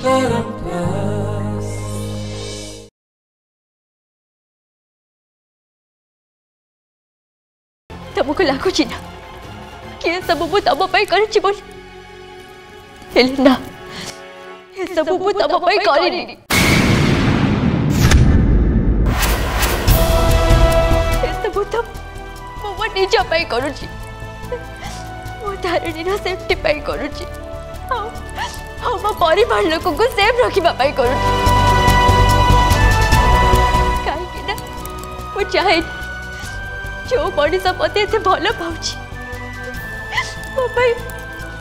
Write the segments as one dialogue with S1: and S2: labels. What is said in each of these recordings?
S1: Param Tak pukul aku, Cina. Kian sama pun tak baik kerana cibol. Helena. Kian sama pun tak baik kali ini. Kian sama tak मम्मा निज करुची मो तारिणीर safety करुची आम परिवार लोक को सेफ रखा कर जो मनीष मत भल पाँच मो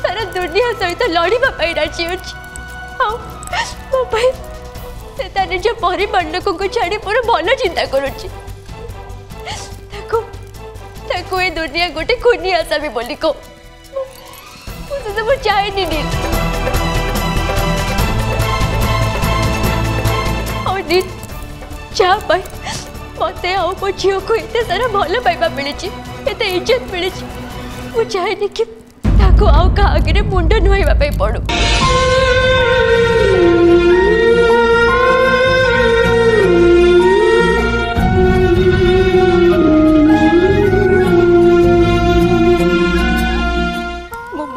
S1: सारा दुनिया सहित लड़ापी राजी अच्छी मो से निज परिवार लोक छाड़ मोर भल चिंता कर दुनिया गोटे खुनिया आसामी बोली को सब चाहे दिन जहाँ मत मो झी को ये सारा भल पाइबा मिली इज्जत मिली मुझे कि आगे मुंड नुआईवा पड़ू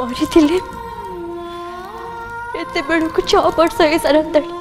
S1: मरी बेलू छ बर्ष हो सारा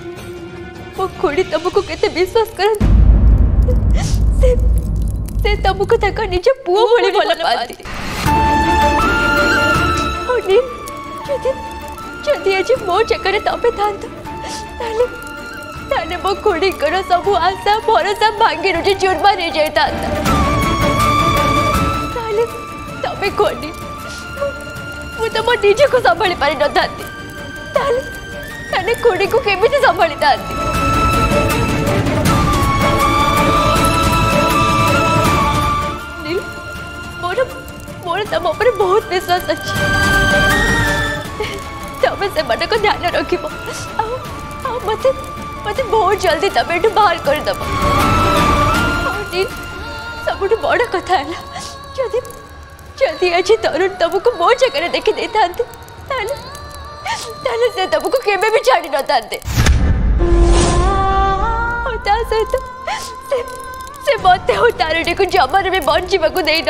S1: ମୋ ଖୁଡ଼ି ତମକୁ କେତେ ବିଶ୍ୱାସ କରନ୍ତି ସେ ତମକୁ ତାଙ୍କ ନିଜ ପୁଅ ଭଳି ଭଲ ପାଆନ୍ତି ଯଦି ଯଦି ଆଜି ମୋ ଜାଗାରେ ତମେ ଥାଆନ୍ତ ତାହେଲେ ତାହେଲେ ମୋ ଖୁଡ଼ିଙ୍କର ସବୁ ଆଶା ଭରସା ଭାଙ୍ଗି ରୁଜି ଚୁର୍ମାର ହେଇଯାଇଥାନ୍ତା ତାହେଲେ ତମେ ଖୋନି ମୁଁ ତ ମୋ ନିଜକୁ ସମ୍ଭାଳି ପାରିନଥାନ୍ତି ତାହେଲେ ତାହେଲେ ଖୁଡ଼ିକୁ କେମିତି ସମ୍ଭାଳିଥାନ୍ତି मोर तुम उपर बहुत विश्वास अछि तमे से मन को ध्यान रखिबो आ आ मते मते बहुत जल्दी तमे एठु बाहर कर दबो जी सबुठ बड़ कथा हैला यदि यदि अछि तरुण तुमको बहुत जगह देखि से तुमको केबे भी छाड़ी न होता सहित से, मत उतारणी को जमार भी बचावा दे न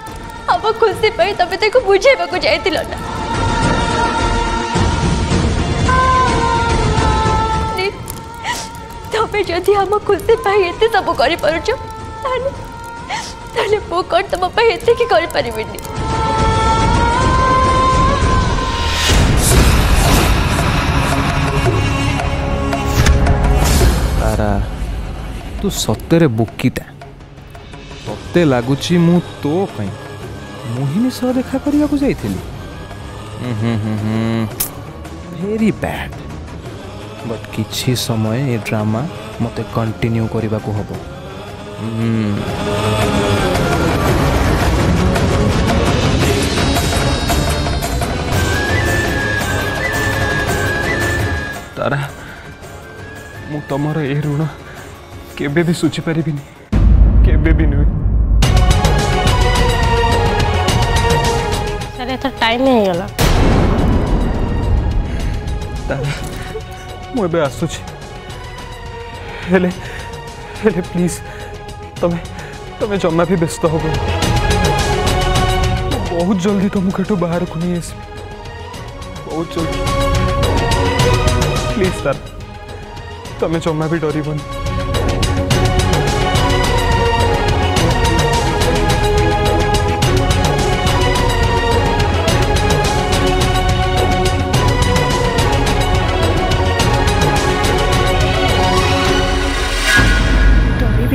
S1: अब खुशी पाई तबे तेको बुझे बाकु जाय तिलना तबे जदी हम खुशी पाई एते सब करि परुछो ताले ताले पो कर तम तो पे एते की करि परबिनी
S2: तारा तू सतरे बुक्की ता सत्ते लागुची मु तो कहीं ମୋହିନୀ ସହ ଦେଖା କରିବାକୁ ଯାଇଥିଲି ଭେରି ବ୍ୟାଡ୍ ବଟ୍ କିଛି ସମୟ ଏ ଡ୍ରାମା ମୋତେ କଣ୍ଟିନ୍ୟୁ କରିବାକୁ ହେବ
S3: ତାରା ମୁଁ ତୁମର ଏ ଋଣ କେବେ ବି ଶୁଝିପାରିବିନି
S4: टाइम नहीं होला
S3: दादा मुबे आसुच हेले हेले प्लीज तमे तमे जम्मा भी व्यस्त होबे बहुत जल्दी तुम घटू तो बाहर को है बहुत जल्दी प्लीज सर तमें जम्मा भी डरबनी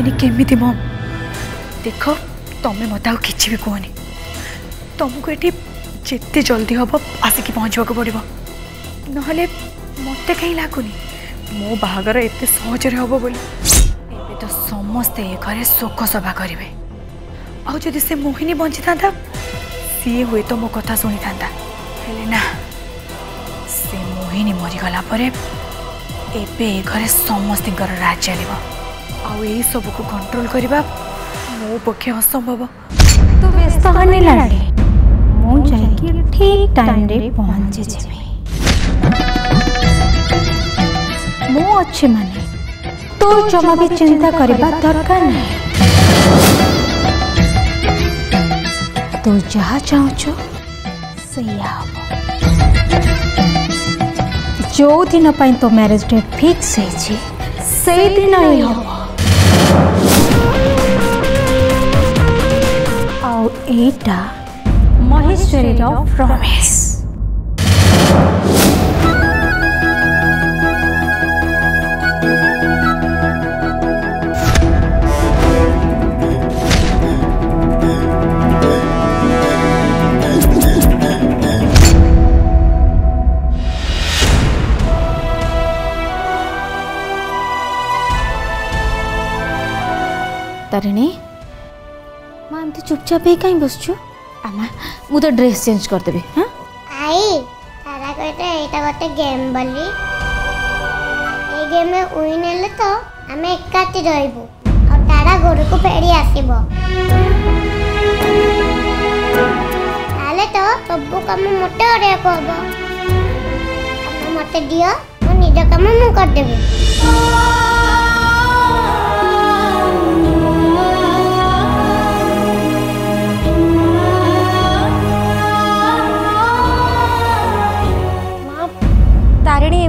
S5: ଜାଣିନି କେମିତି ମମ୍ ଦେଖ ତମେ ମୋତେ ଆଉ କିଛି ବି କୁହନି ତମକୁ ଏଠି ଯେତେ ଜଲ୍ଦି ହେବ ଆସିକି ପହଞ୍ଚିବାକୁ ପଡ଼ିବ ନହେଲେ ମୋତେ କାହିଁ ଲାଗୁନି ମୋ ବାହାଘର ଏତେ ସହଜରେ ହେବ ବୋଲି ଏବେ ତ ସମସ୍ତେ ଏ ଘରେ ଶୋକ ସଭା କରିବେ ଆଉ ଯଦି ସେ ମୋହିନୀ ବଞ୍ଚିଥାନ୍ତା ସିଏ ହୁଏତ ମୋ କଥା ଶୁଣିଥାନ୍ତା ହେଲେ ନା ସେ ମୋହିନୀ ମରିଗଲା ପରେ ଏବେ ଏ ଘରେ ସମସ୍ତଙ୍କର ରାଜ ଚାଲିବ आबू कंट्रोल करवा मो पक्षे असंभव
S6: तो व्यस्त ठीक टाइम रे पहुंचे जेबी तो जमा भी चिंता करवा दरकार नहीं तो जहा चाहछु जो दिन तो मैरिज डेट फिक्स है दिन ही हबो Eta, Mahishwari of Promise.
S7: Tarini ମା ଏମିତି ଚୁପଚାପ ହେଇ କାହିଁ ବସୁଛୁ ଆମା ମୁଁ ତ ଡ୍ରେସ୍ ଚେଞ୍ଜ କରିଦେବି ହଁ
S8: ଆଇ ତାରା କହିଲେ ଏଇଟା ଗୋଟେ ଗେମ୍ ବୋଲି ଏଇ ଗେମ୍ରେ ୱିନ୍ ହେଲେ ତ ଆମେ ଏକାଠି ରହିବୁ ଆଉ ତାରା ଘରକୁ ଫେରି ଆସିବ ତାହେଲେ ତ ସବୁ କାମ ମୋତେ କରିବାକୁ ହବ ମୋତେ ଦିଅ ମୋ ନିଜ କାମ ମୁଁ କରିଦେବି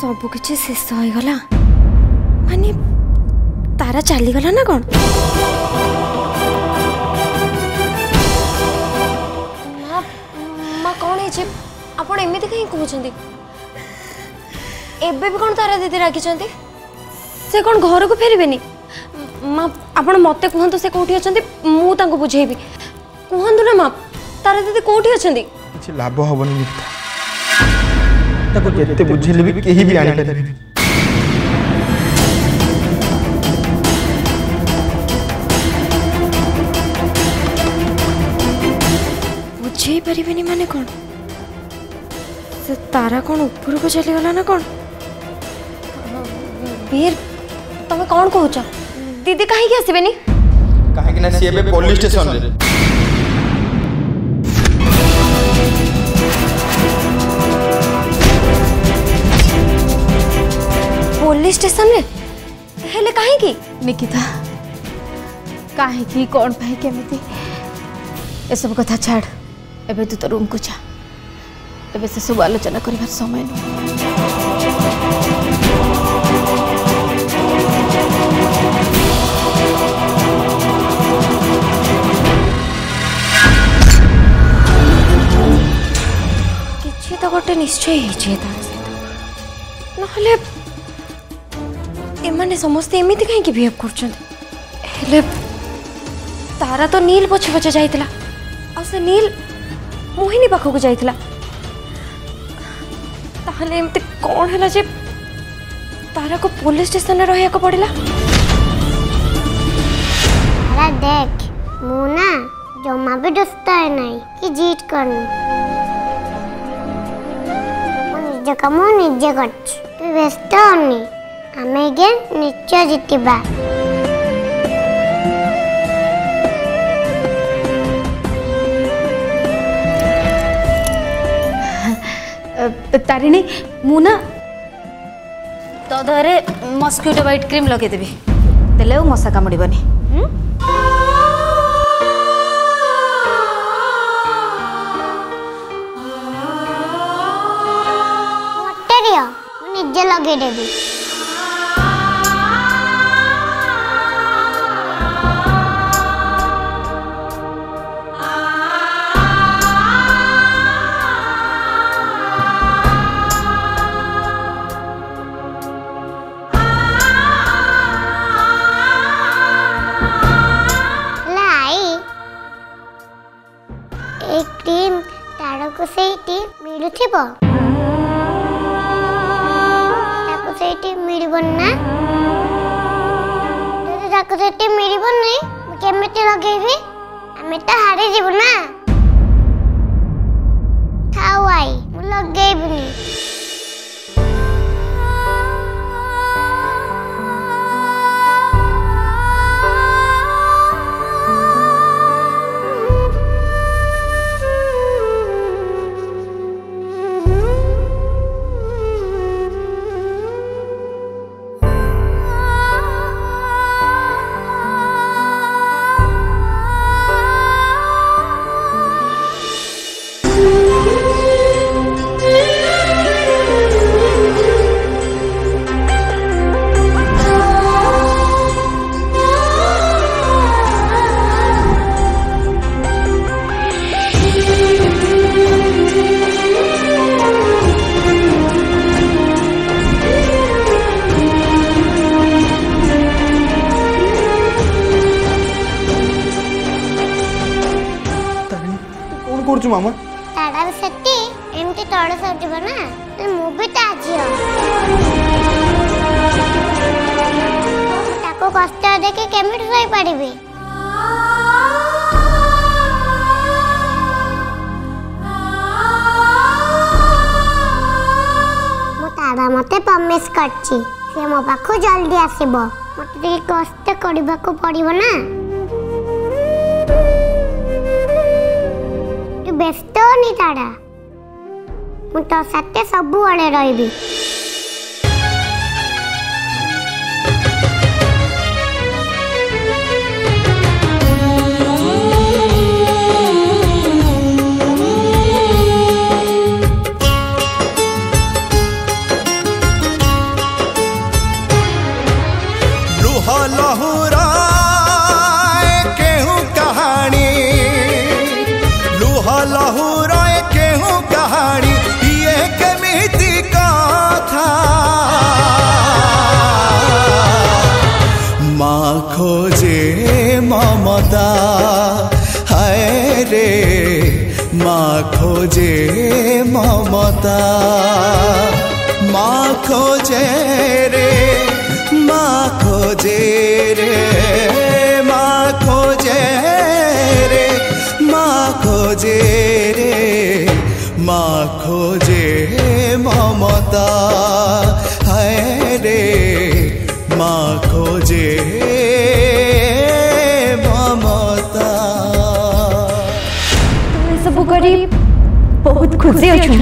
S9: সবুকিছি শেষ হয়ে গলা মানে তারা চালিগলা না কোণ মা কোণ হয়েছে আপন এমিতি কাই কুচি এবে বি কোণ তারা দিদি রাগিছেন সে কোণ ঘরকু ফেরবেনি মা আপন মতে কুহতু সে কোটি অনেক মু তাঙ্কু বুঝাইবি কুহতু না মা তারা দিদি কোটি অনেক
S10: কিছু লাভ হবনি মিথ্যা बुझेल बुझे
S9: मानते कौन से तारा कौन ऊपर को चली गला ना कौन वीर तुम्हें कौन कह दीदी कहीं आसबेनि
S10: कहीं पुलिस स्टेशन रे
S9: पुलिस स्टेशन रे हेले काहे की
S7: निकिता काहे की कोन पई केमिति ए सब कथा छाड़ एबे तू तो रूम को जा एबे से सब आलोचना करबार समय
S9: नु तो गोटे निश्चय होता ना आमाने समस्ते एमती कहीं बिहेव कर तारा तो नील पछे पछे जाता आ नील मोहिनी पाखक जाता ताहले एमती कौन है जे तारा को पुलिस स्टेशन में रहा पड़ा तारा
S8: देख मुना जमा भी डुसता है नहीं कि जीत करनी নিজ কাম নিজে করছি তুই ব্যস্ত ଆମେ ଆଜ୍ଞା ନିଶ୍ଚୟ ଜିତିବା
S7: ତାରିଣୀ ମୁଁ ନା
S11: ତୋ ଦେହରେ ମସ୍କିଟୋ ହ୍ୱାଇଟ୍ କ୍ରିମ୍ ଲଗେଇଦେବି ଦେଲେ ଆଉ ମଶା କାମୁଡ଼ିବନି
S8: ନିଜେ ଲଗେଇଦେବି
S10: କରୁଛୁ ମାମା
S8: ତାରାର ସେଠି ଏମିତି ତଳେ ସରିଯିବ ନା ମୁଭିଟା ଝିଅ ତାକୁ କଷ୍ଟ ଦେଖି କେମିତି ଶୋଇପାରିବି ମୋ ତାରା ମୋତେ ପ୍ରମିସ୍ କରିଛି ସେ ମୋ ପାଖକୁ ଜଲ୍ଦି ଆସିବ ମୋତେ ଟିକେ କଷ୍ଟ କରିବାକୁ ପଡ଼ିବ ନା ବ୍ୟସ୍ତ ହନି ତାଡ଼ା ମୁଁ ତୋ ସାଥେ ସବୁବେଳେ ରହିବି
S12: মমতা হায় রে মা খোঁজে মমতা মা খোঁজে রে মা খোঁজে রে মা খোঁজে রে মা খোঁজে রে মা খোঁজে মমতা হায় রে মা খোঁজে
S13: बहुत खुशी अच्छे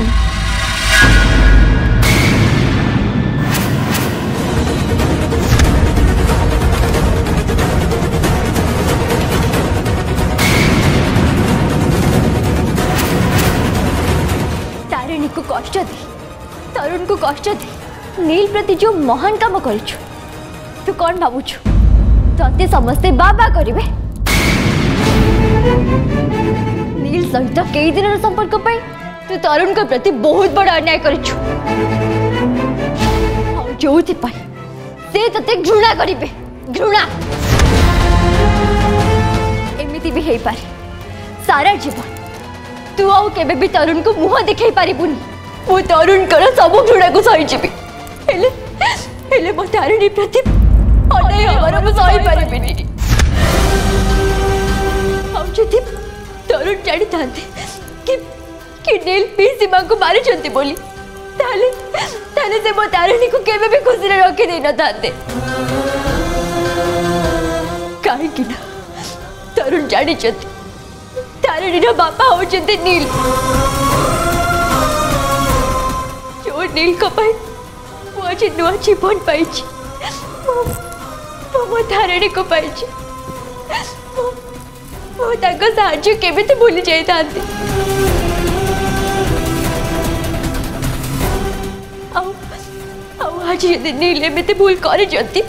S13: तारिणी को कष्ट को नील प्रति जो महान कम कर तो समस्ते बाबा नील सहित कई दिन संपर्क तू तरुण प्रति बहुत बड़ा अन्याय कर तो घृणा करे घृणा एमती भी हो पारे सारा जीवन तू आउ के तरुण को मुह देखे पारुन
S1: मु तरुण कर सब घृणा को सही जी हेले तारिणी प्रति सही पारिबिनी भल जानी था सीमा को मार बोली ताले से मो तारिणी को केवे भी खुशी से रखी दे न था कहीं तरुण जानी तारिणी बापा हूं नील जो नील को आज नुआ जीवन पाई मो तारिणी को पाई ମୁଁ ତାଙ୍କ ସାହାଯ୍ୟ କେମିତି ଭୁଲି ଯାଇଥାନ୍ତି ଆଉ ଆଉ ଆଜି ଯଦି ନୀଲ ଏମିତି ଭୁଲ କରିଛନ୍ତି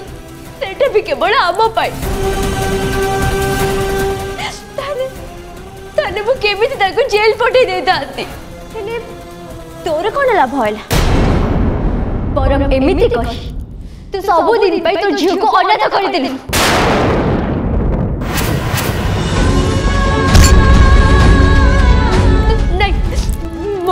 S1: ସେଇଟା ବି କେବଳ ଆମ ପାଇଁ ତାହେଲେ ମୁଁ କେମିତି ତାକୁ ଜେଲ ପଠେଇ ଦେଇଥାନ୍ତି ହେଲେ
S13: ତୋର କ'ଣ ଲାଭ ହେଲା ବରଂ ଏମିତି କହି ତୁ ସବୁଦିନ ପାଇଁ ତୋ ଝିଅକୁ ଅନାଥ କରିଦେଲୁ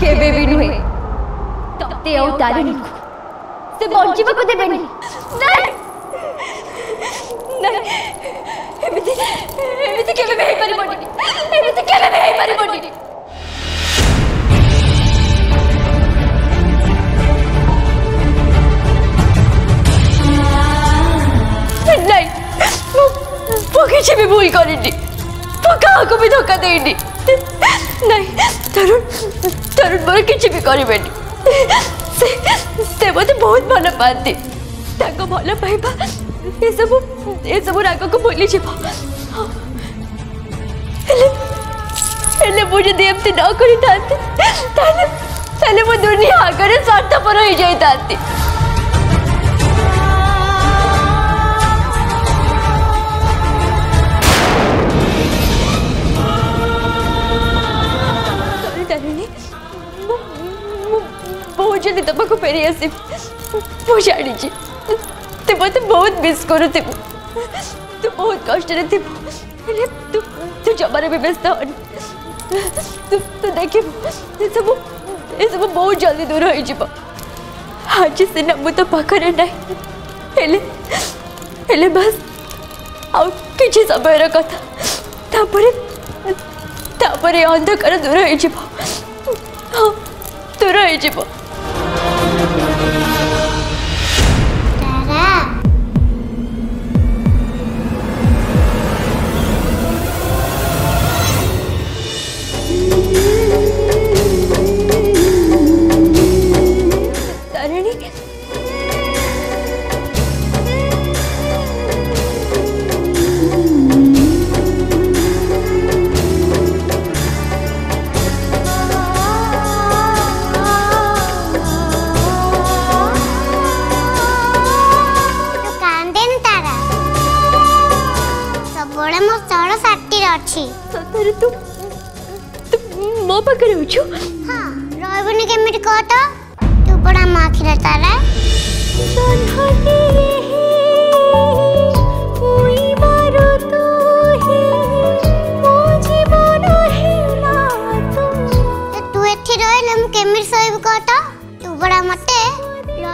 S13: କେବେ ବି ନୁହେଁ ତତେ ଆଉ ତାରିଣୀକୁ ସେ ବଞ୍ଚିବାକୁ ଦେବେନି
S1: ଏମିତି ଏମିତି କେବେ ବି ହେଇପାରିବନି ଏମିତି କେବେ ବି ହେଇପାରିବନି ନାଇଁ ମୁଁ କିଛି ବି ଭୁଲ କରିନି ମୁଁ କାହାକୁ ବି ଧୋକା ଦେଇନି ନାଇଁ ତରୁଣ तरबर किसी भी करी बेटी से से मते बहुत मन पाती ताको भलो पाइबा ए सब ए सब राग को भूली छी पा हेले हेले बुझ दे एमती न करी थाते ताले ताले मो दुनिया आगर स्वार्थ पर होई जाई थाती पूजली तुमको फेरी आस पूजाणी तू मत बहुत मिस करू तू बहुत कष्ट तू जमार भी व्यस्त सब बहुत जल्दी दूर हो आज सीना मु तो पाखे ना बस समय अंधकार दूर हो हाँ, दूर हो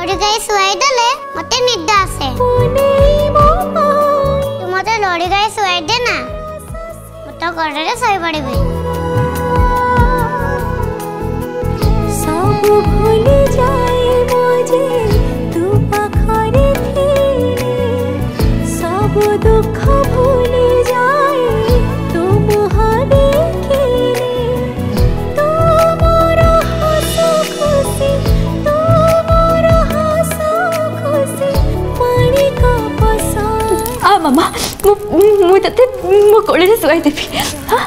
S8: ಲೋರಿಗಾಯಿ ಸುವಾಯ್ದಲೆ ಮತ್ತೆ ನಿದ್ದೆ ಆಸೆ
S14: ତୁ
S8: ମୋତେ ଲଢ଼ିଗାଇ ଶୁଆଇ ଦେ ନା ମୁଁ ତ ଗୋଡ଼ରେ ଶୋଇପଡ଼ିବି
S14: ସବୁ ଭୁଲି ଯାଏ ମୋ ଯେ
S1: Mu, mu tak tahu mu kok lelaki suai tapi. Ha?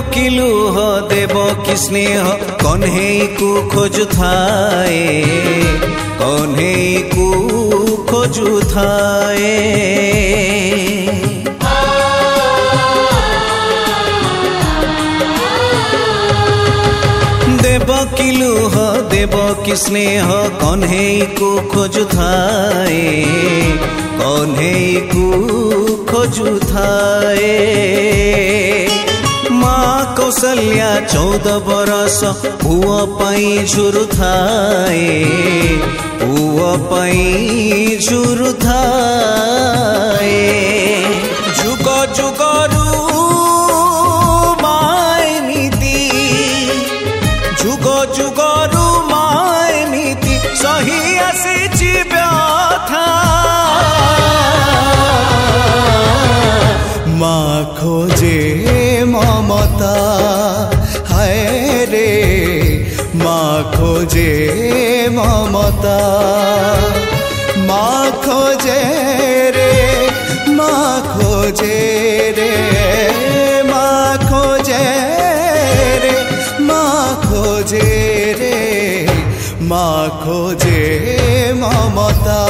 S15: डकिलु ह देव कि स्नेह कन्हे को खोजु थाए कन्हे को खोजु थाए किलु ह देव कि स्नेह कन्हे को खोजु थाए कन्हे को खोजु थाए आमा कौशल्या चौध बरस हुव पाई जुरु थाए हुव पाई जुरु थाए
S12: খোঁজে মমতা মা খোঁজে রে মা খোঁজে রে মা খোঁজে রে মা খোঁজে রে মা খোঁজে মমতা